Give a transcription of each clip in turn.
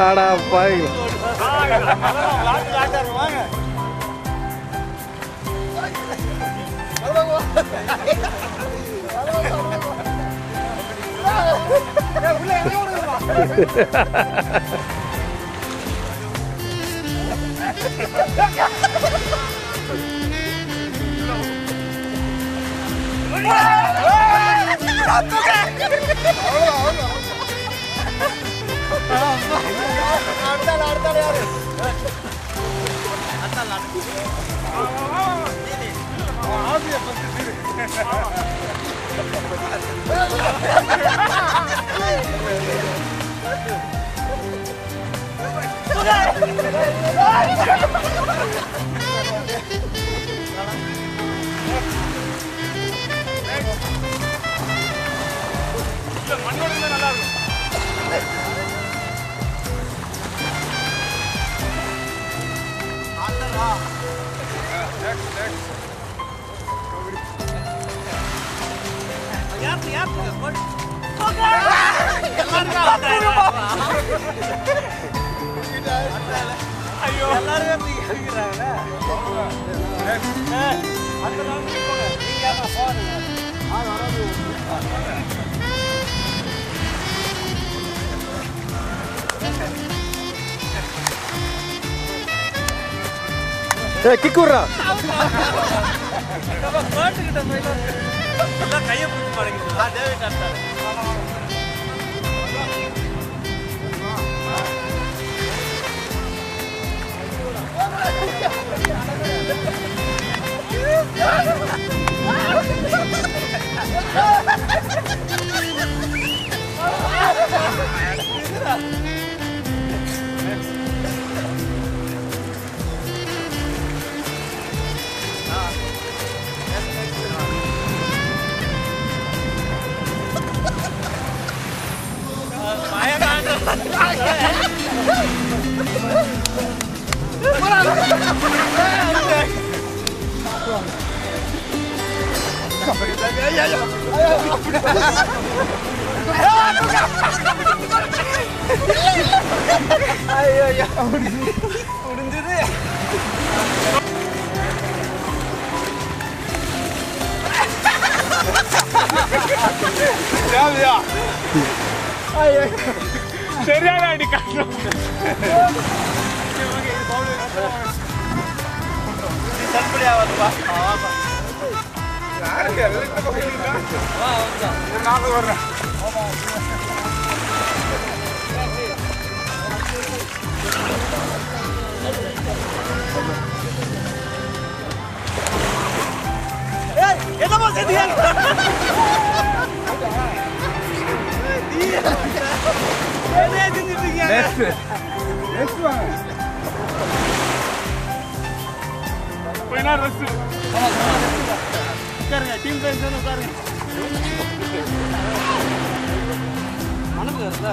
ஆடா பாருங்க அவ்வளோ Manuel de la Larga. ஏ கிக் விட்றா. நம்ம பாட்டுக்கிட்ட போயிடலாம் கையை பிடிச்சி பாடுங்க 아야야. 우리 우린들이 대합이야 아야 ശരിയാണ് അടിക്കാട്ടോ ¡Estamos en directo! Let's do it. Let's do it. पहिला रस्ते कर गया टीम पे दोनों कर गए మనం కదా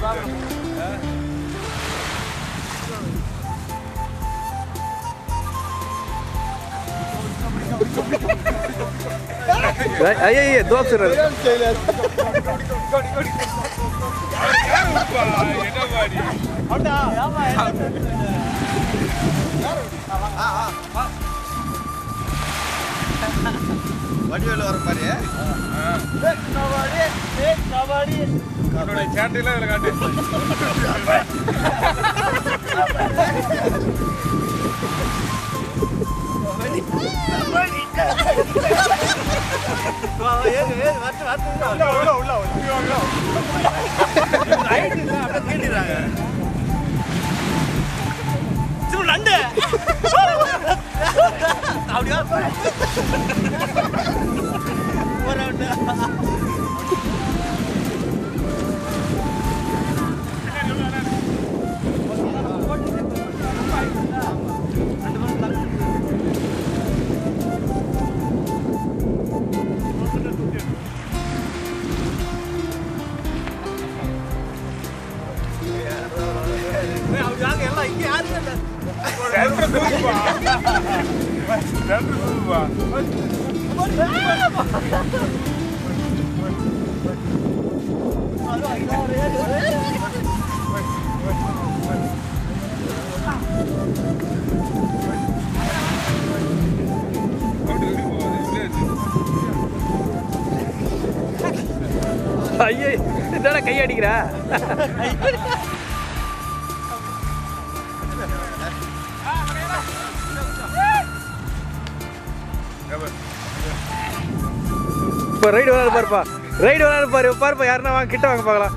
Vamos. ஐயா ஐயா தோசை என்ன பாடி வர மாதிரி என்னோட சேட்டையெல்லாம் இதில் காட்டு lẩu lẩu lẩu lẩu lẩu lấy thì cái thế thì là chứ lẫn đi tao nữa What up now? Centre தூக்குப்பா அப்படி ஐயே இதான கை அடிக்கிறா ஏப்பா, இப்போ ரைடு வராது பாருப்பா. ரைடு வராது பாரு. பாருப்பா யாருன்னா வாங்க கிட்ட வாங்க பார்க்கலாம்.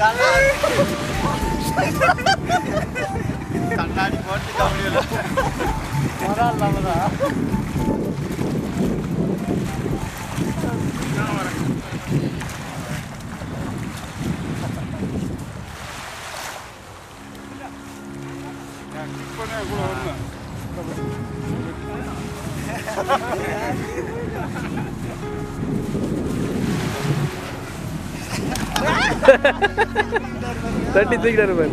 Kanlar. Kanlar, di bawah kita beli lah. Marah lah, marah. Thirty six रुपियाँ